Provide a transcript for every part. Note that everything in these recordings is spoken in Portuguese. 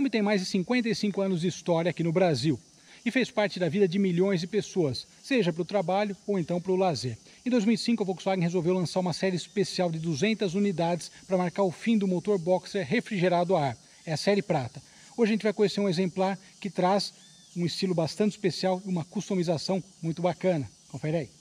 Kombi tem mais de 55 anos de história aqui no Brasil e fez parte da vida de milhões de pessoas, seja para o trabalho ou então para o lazer. Em 2005, a Volkswagen resolveu lançar uma série especial de 200 unidades para marcar o fim do motor boxer refrigerado a ar. É a série Prata. Hoje a gente vai conhecer um exemplar que traz um estilo bastante especial e uma customização muito bacana. Confere aí.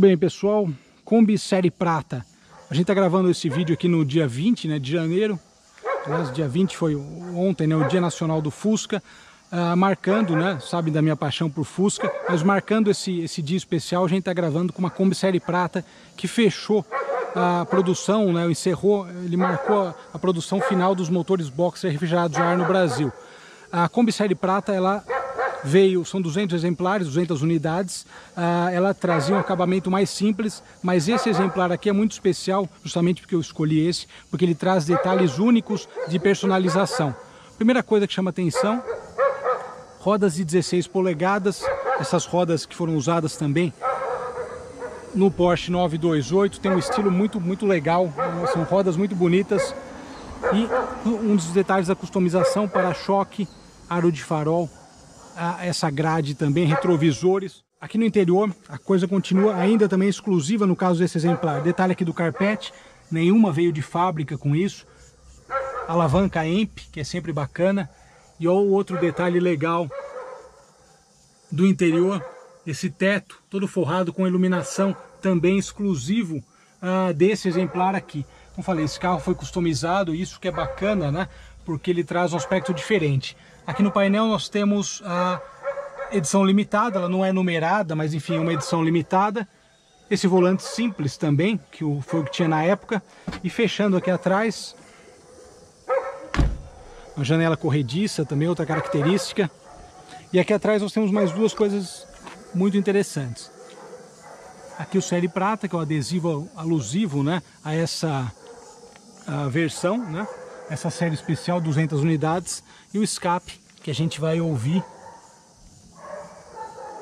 Bem, pessoal. Kombi Série Prata. A gente está gravando esse vídeo aqui no dia 20 né, de janeiro. Aliás, dia 20 foi ontem, né, o Dia Nacional do Fusca. Uh, marcando, né, sabe da minha paixão por Fusca, mas marcando esse, esse dia especial, a gente está gravando com uma Kombi Série Prata que fechou a produção, né, encerrou, ele marcou a, a produção final dos motores boxer refrigerados a ar no Brasil. A Kombi Série Prata, ela veio, são 200 exemplares, 200 unidades, ah, ela trazia um acabamento mais simples, mas esse exemplar aqui é muito especial, justamente porque eu escolhi esse, porque ele traz detalhes únicos de personalização. Primeira coisa que chama atenção, rodas de 16 polegadas, essas rodas que foram usadas também no Porsche 928, tem um estilo muito, muito legal, são rodas muito bonitas, e um dos detalhes da customização para choque, aro de farol, essa grade também, retrovisores. Aqui no interior a coisa continua ainda também exclusiva no caso desse exemplar. Detalhe aqui do carpete, nenhuma veio de fábrica com isso. Alavanca EMP, que é sempre bacana. E o outro detalhe legal do interior, esse teto todo forrado com iluminação também exclusivo uh, desse exemplar aqui. Como falei, esse carro foi customizado, isso que é bacana, né? Porque ele traz um aspecto diferente. Aqui no painel nós temos a edição limitada, ela não é numerada, mas enfim, uma edição limitada. Esse volante simples também, que foi o que tinha na época. E fechando aqui atrás, uma janela corrediça também, outra característica. E aqui atrás nós temos mais duas coisas muito interessantes. Aqui o Série Prata, que é o adesivo alusivo né, a essa a versão, né, essa série especial, 200 unidades. E o escape que a gente vai ouvir,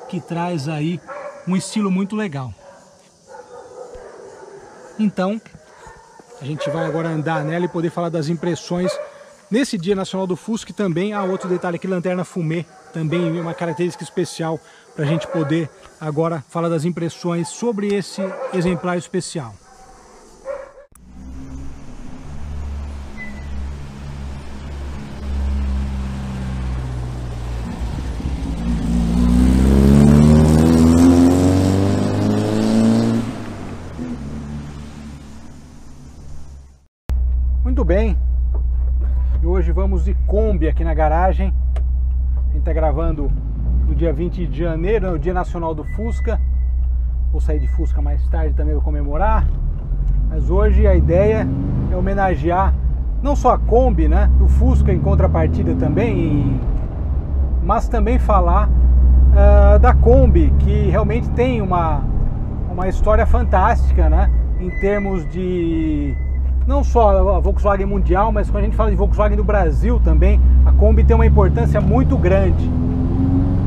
que traz aí um estilo muito legal. Então, a gente vai agora andar nela e poder falar das impressões nesse Dia Nacional do Fusca também há outro detalhe aqui, lanterna fumê, também uma característica especial para a gente poder agora falar das impressões sobre esse exemplar especial. Bem? E hoje vamos de Kombi aqui na garagem. A gente está gravando no dia 20 de janeiro, é o Dia Nacional do Fusca. Vou sair de Fusca mais tarde também para comemorar. Mas hoje a ideia é homenagear não só a Kombi, né? O Fusca em contrapartida também, mas também falar uh, da Kombi, que realmente tem uma, uma história fantástica, né? Em termos de não só a Volkswagen mundial, mas quando a gente fala de Volkswagen do Brasil também, a Kombi tem uma importância muito grande.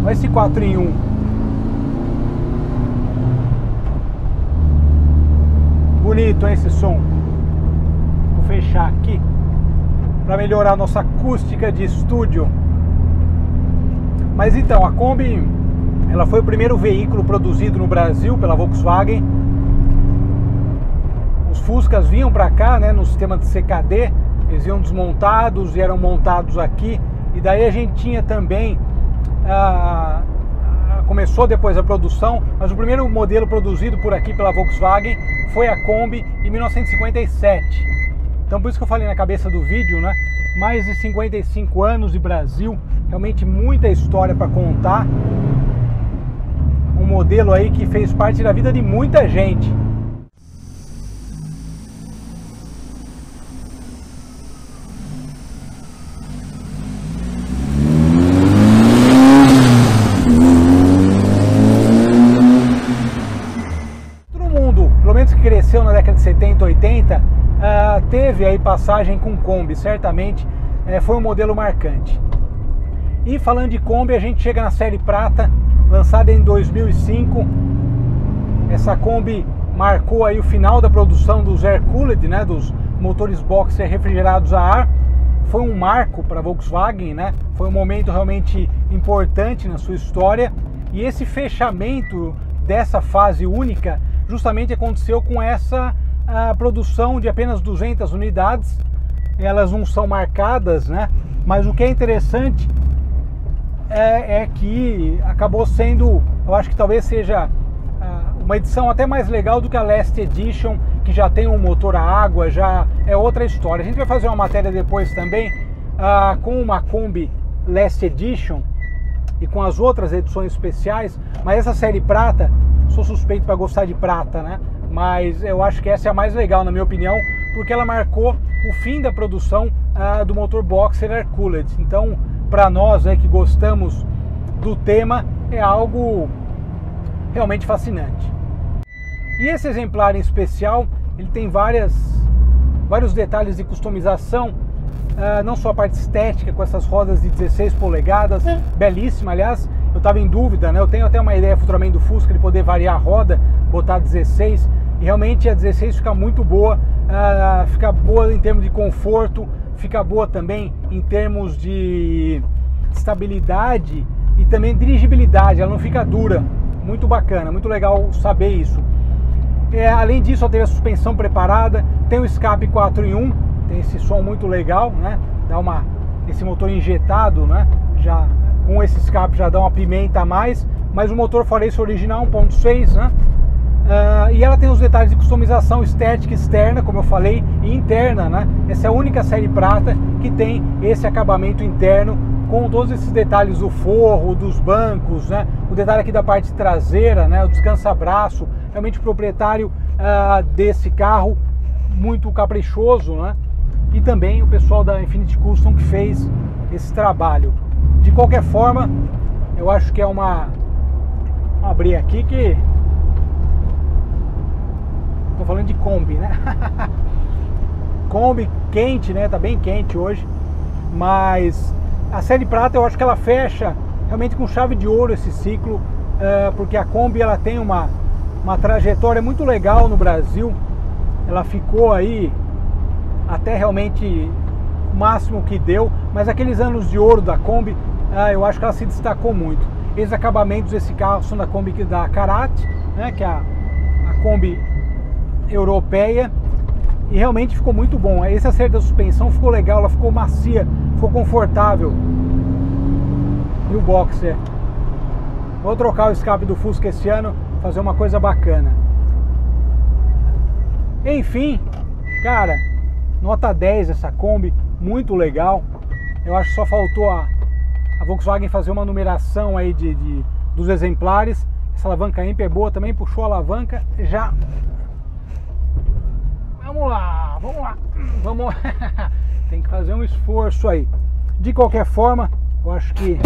Olha esse 4 em 1. Bonito hein, esse som. Vou fechar aqui para melhorar a nossa acústica de estúdio. Mas então, a Kombi ela foi o primeiro veículo produzido no Brasil pela Volkswagen os Fuscas vinham para cá, né, no sistema de CKD, eles iam desmontados e eram montados aqui. E daí a gente tinha também, ah, ah, começou depois a produção, mas o primeiro modelo produzido por aqui pela Volkswagen foi a Kombi em 1957. Então por isso que eu falei na cabeça do vídeo, né? Mais de 55 anos de Brasil, realmente muita história para contar. Um modelo aí que fez parte da vida de muita gente. cresceu na década de 70, 80, uh, teve aí passagem com Kombi, certamente uh, foi um modelo marcante. E falando de Kombi, a gente chega na série prata, lançada em 2005. Essa Kombi marcou aí o final da produção dos air cooled, né, dos motores boxer refrigerados a ar. Foi um marco para a Volkswagen, né? Foi um momento realmente importante na sua história. E esse fechamento dessa fase única justamente aconteceu com essa produção de apenas 200 unidades. Elas não são marcadas, né? Mas o que é interessante é, é que acabou sendo, eu acho que talvez seja uh, uma edição até mais legal do que a Last Edition, que já tem um motor a água, já é outra história. A gente vai fazer uma matéria depois também uh, com uma Kombi Last Edition e com as outras edições especiais, mas essa série prata, sou suspeito para gostar de prata, né? Mas eu acho que essa é a mais legal, na minha opinião, porque ela marcou o fim da produção uh, do motor boxer air cooled. Então, para nós né, que gostamos do tema, é algo realmente fascinante. E esse exemplar em especial, ele tem várias, vários detalhes de customização, uh, não só a parte estética com essas rodas de 16 polegadas, é. belíssima, aliás, eu estava em dúvida, né? Eu tenho até uma ideia futuramente do Fusca de poder variar a roda, botar 16, e realmente a 16 fica muito boa, uh, fica boa em termos de conforto, fica boa também em termos de estabilidade e também dirigibilidade, ela não fica dura. Muito bacana, muito legal saber isso. É, além disso, ela teve a suspensão preparada, tem o escape 4 em 1, tem esse som muito legal, né? Dá uma esse motor injetado, né? Já com esse escape já dá uma pimenta a mais, mas o motor isso original 1.6, né? Uh, e ela tem os detalhes de customização estética externa, como eu falei, e interna, né? Essa é a única série prata que tem esse acabamento interno com todos esses detalhes do forro, dos bancos, né? O detalhe aqui da parte traseira, né? O descansa-braço, realmente o proprietário uh, desse carro muito caprichoso, né? E também o pessoal da Infinity Custom que fez esse trabalho. De qualquer forma, eu acho que é uma Vou abrir aqui que Tô falando de Kombi, né? Kombi quente, né? Tá bem quente hoje. Mas a série prata eu acho que ela fecha realmente com chave de ouro esse ciclo, uh, porque a Kombi ela tem uma, uma trajetória muito legal no Brasil. Ela ficou aí até realmente o máximo que deu, mas aqueles anos de ouro da Kombi, uh, eu acho que ela se destacou muito. Esses acabamentos desse carro são da Kombi da Karate, né, que é a, a Kombi europeia e realmente ficou muito bom. Esse acerto da suspensão ficou legal, ela ficou macia, ficou confortável. E o boxer. Vou trocar o escape do Fusca esse ano, fazer uma coisa bacana. Enfim, cara, nota 10 essa Kombi, muito legal. Eu acho que só faltou a, a Volkswagen fazer uma numeração aí de, de dos exemplares. Essa alavanca IMP é boa também, puxou a alavanca, já Vamos lá, vamos lá, vamos Tem que fazer um esforço aí. De qualquer forma, eu acho que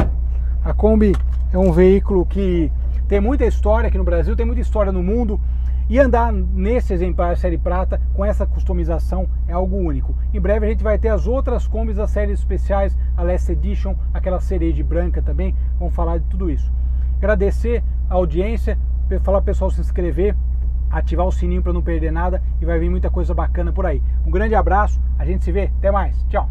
a Kombi é um veículo que tem muita história aqui no Brasil, tem muita história no mundo. E andar nesse exemplar série prata com essa customização é algo único. Em breve a gente vai ter as outras Kombis das séries especiais, a Last Edition, aquela cereja branca também. Vamos falar de tudo isso. Agradecer a audiência, falar para o pessoal se inscrever, ativar o sininho para não perder nada e vai vir muita coisa bacana por aí. Um grande abraço, a gente se vê, até mais, tchau!